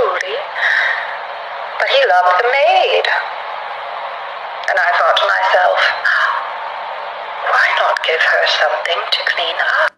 father. But he loved the maid. And I thought to myself, why not give her something to clean up?